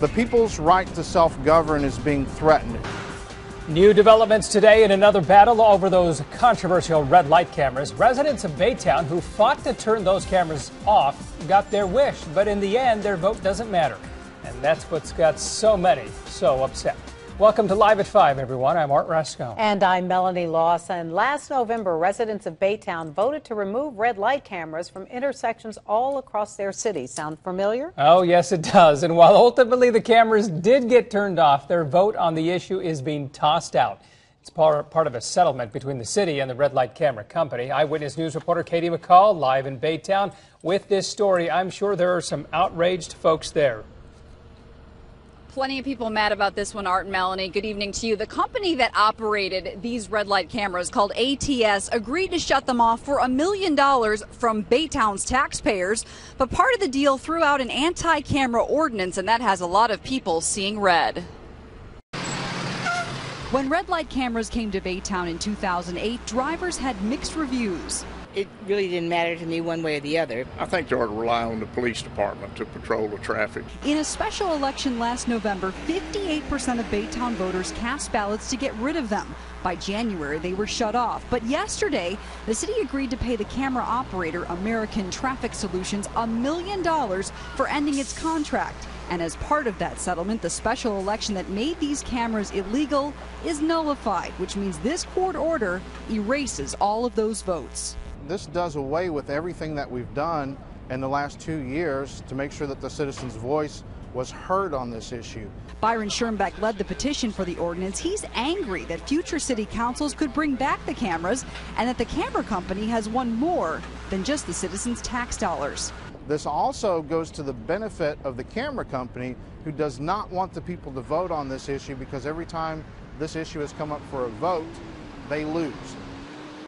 The people's right to self govern is being threatened. New developments today in another battle over those controversial red light cameras. Residents of Baytown who fought to turn those cameras off got their wish, but in the end, their vote doesn't matter. And that's what's got so many so upset. Welcome to Live at 5, everyone. I'm Art Rascon. And I'm Melanie Lawson. Last November, residents of Baytown voted to remove red light cameras from intersections all across their city. Sound familiar? Oh, yes, it does. And while ultimately the cameras did get turned off, their vote on the issue is being tossed out. It's part, part of a settlement between the city and the red light camera company. Eyewitness News reporter Katie McCall live in Baytown with this story. I'm sure there are some outraged folks there plenty of people mad about this one, Art and Melanie. Good evening to you. The company that operated these red light cameras called ATS agreed to shut them off for a million dollars from Baytown's taxpayers. But part of the deal threw out an anti camera ordinance, and that has a lot of people seeing red. When red light cameras came to Baytown in 2008, drivers had mixed reviews it really didn't matter to me one way or the other. I think they ought to rely on the police department to patrol the traffic. In a special election last November, 58% of Baytown voters cast ballots to get rid of them. By January, they were shut off. But yesterday, the city agreed to pay the camera operator, American Traffic Solutions, a million dollars for ending its contract. And as part of that settlement, the special election that made these cameras illegal is nullified, which means this court order erases all of those votes this does away with everything that we've done in the last two years to make sure that the citizens' voice was heard on this issue. Byron Schirmbeck led the petition for the ordinance. He's angry that future city councils could bring back the cameras and that the camera company has won more than just the citizens' tax dollars. This also goes to the benefit of the camera company who does not want the people to vote on this issue because every time this issue has come up for a vote, they lose.